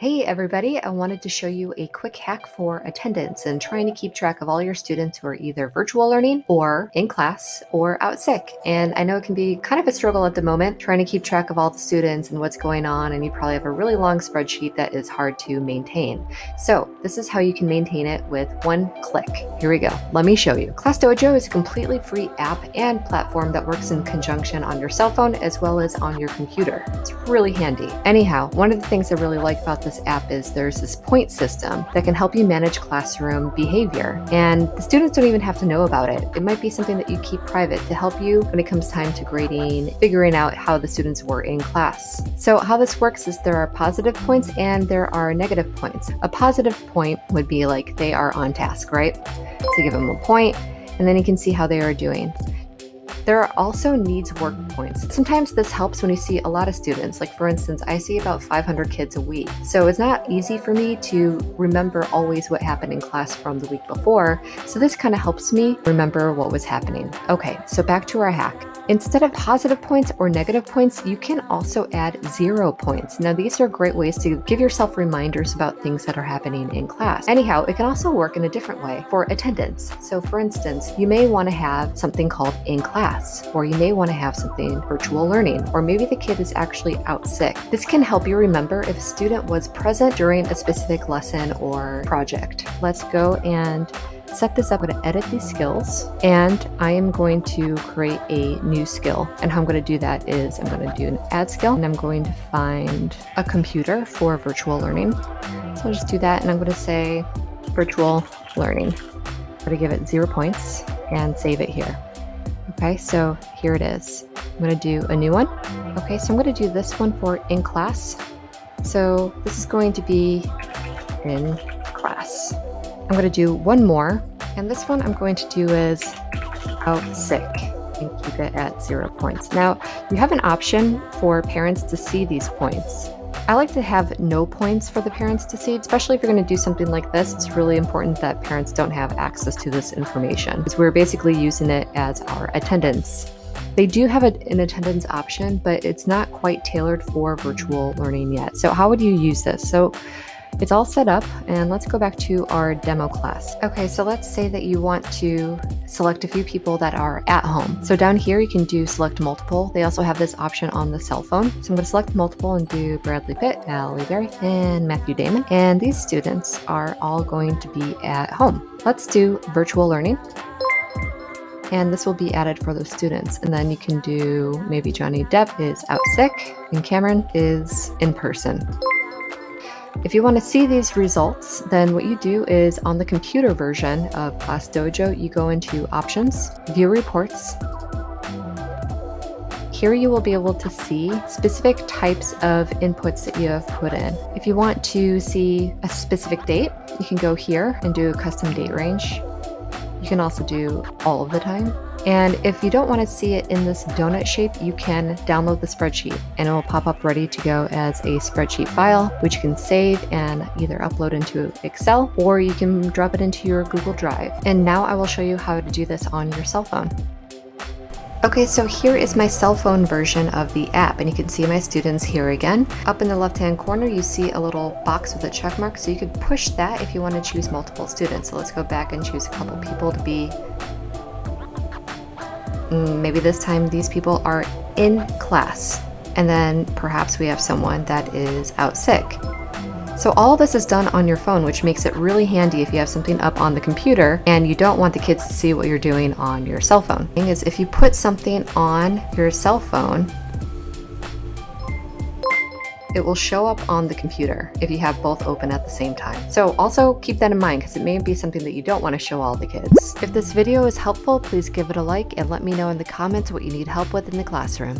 Hey everybody, I wanted to show you a quick hack for attendance and trying to keep track of all your students who are either virtual learning or in class or out sick. And I know it can be kind of a struggle at the moment trying to keep track of all the students and what's going on, and you probably have a really long spreadsheet that is hard to maintain. So, this is how you can maintain it with one click. Here we go. Let me show you. Class Dojo is a completely free app and platform that works in conjunction on your cell phone as well as on your computer. It's really handy. Anyhow, one of the things I really like about this app is there's this point system that can help you manage classroom behavior. And the students don't even have to know about it. It might be something that you keep private to help you when it comes time to grading, figuring out how the students were in class. So, how this works is there are positive points and there are negative points. A positive point would be like they are on task, right? So, give them a point and then you can see how they are doing. There are also needs work points. Sometimes this helps when you see a lot of students. Like for instance, I see about 500 kids a week. So it's not easy for me to remember always what happened in class from the week before. So this kind of helps me remember what was happening. Okay, so back to our hack. Instead of positive points or negative points, you can also add zero points. Now, these are great ways to give yourself reminders about things that are happening in class. Anyhow, it can also work in a different way for attendance. So, for instance, you may want to have something called in class, or you may want to have something virtual learning, or maybe the kid is actually out sick. This can help you remember if a student was present during a specific lesson or project. Let's go and set this up, I'm going to edit these skills and I am going to create a new skill. And how I'm going to do that is I'm going to do an add skill and I'm going to find a computer for virtual learning. So I'll just do that and I'm going to say virtual learning. I'm going to give it zero points and save it here. Okay, so here it is. I'm going to do a new one. Okay, so I'm going to do this one for in class. So this is going to be in class. I'm going to do one more, and this one I'm going to do is out sick and keep it at zero points. Now, you have an option for parents to see these points. I like to have no points for the parents to see, especially if you're going to do something like this. It's really important that parents don't have access to this information because we're basically using it as our attendance. They do have an attendance option, but it's not quite tailored for virtual learning yet. So, how would you use this? So, it's all set up and let's go back to our demo class. Okay, so let's say that you want to select a few people that are at home. So down here you can do select multiple. They also have this option on the cell phone. So I'm going to select multiple and do Bradley Pitt, Halle Berry, and Matthew Damon. And these students are all going to be at home. Let's do virtual learning and this will be added for those students. And then you can do maybe Johnny Depp is out sick and Cameron is in person. If you want to see these results, then what you do is on the computer version of Class Dojo, you go into Options, View Reports. Here you will be able to see specific types of inputs that you have put in. If you want to see a specific date, you can go here and do a custom date range. You can also do all of the time. And if you don't want to see it in this donut shape, you can download the spreadsheet and it will pop up ready to go as a spreadsheet file, which you can save and either upload into Excel or you can drop it into your Google Drive. And now I will show you how to do this on your cell phone. Okay, so here is my cell phone version of the app, and you can see my students here again. Up in the left-hand corner, you see a little box with a check mark, so you could push that if you want to choose multiple students. So let's go back and choose a couple people to be Mm, maybe this time these people are in class, and then perhaps we have someone that is out sick. So all this is done on your phone, which makes it really handy if you have something up on the computer and you don't want the kids to see what you're doing on your cell phone. Thing is if you put something on your cell phone, it will show up on the computer if you have both open at the same time. So also keep that in mind because it may be something that you don't want to show all the kids. If this video is helpful, please give it a like and let me know in the comments what you need help with in the classroom.